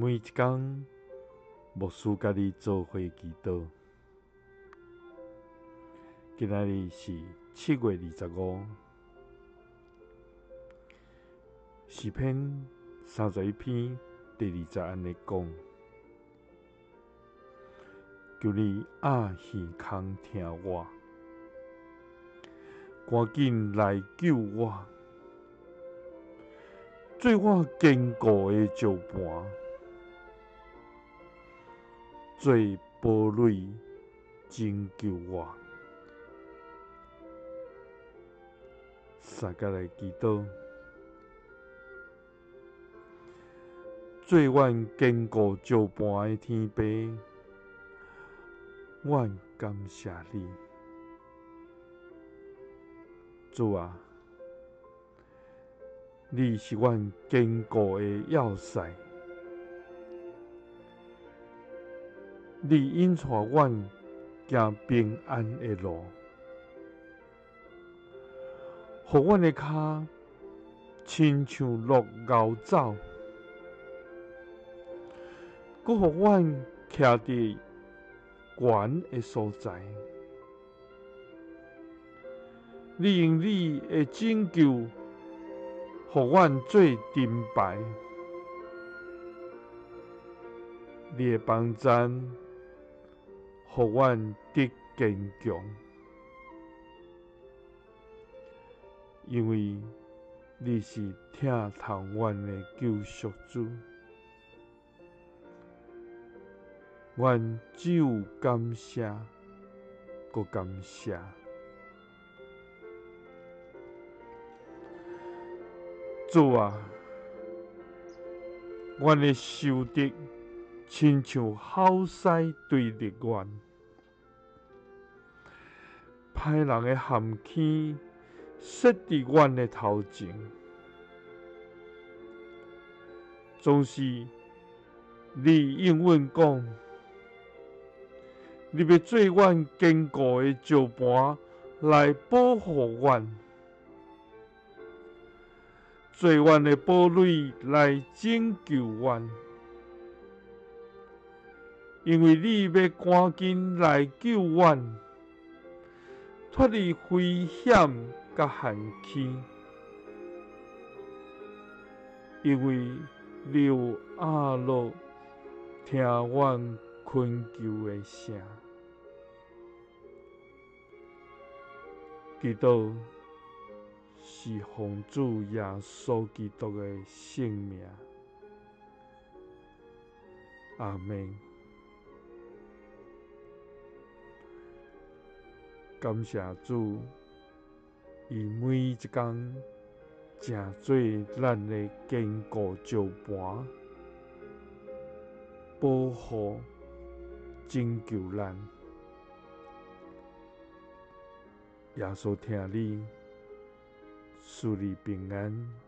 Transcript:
每一天，牧师甲你做会祈祷。今仔日是七月二十五，视频三十一篇第二十安尼讲：求你阿耳空听我，赶紧来救我，做我坚固的石盘。做堡垒拯救我，三个来祈祷，做阮坚固石盘的天父，阮感谢你，主啊，你是阮坚固的要塞。你引带阮行平安的路，互阮的脚亲像鹿熬走，搁互阮徛伫悬的所在。你用你的拯救，互阮做顶牌，你的帮赞。互阮得坚强，因为你是疼痛阮的救赎主，阮只有感谢，搁感谢。主啊，阮的受敌。亲像好塞对立阮，歹人的陷阱设伫阮的头前，总是你应允讲，你要做阮坚固的石盘来保护阮，做阮的堡垒来拯救阮。因为你要赶紧来救阮，脱离危险甲险境。因为你有阿乐听阮困求的声，基督是奉主耶稣基督的性命。阿门。感谢主，以每一工正做咱的坚固石盘，保护拯救咱。耶稣听你，祝你平安。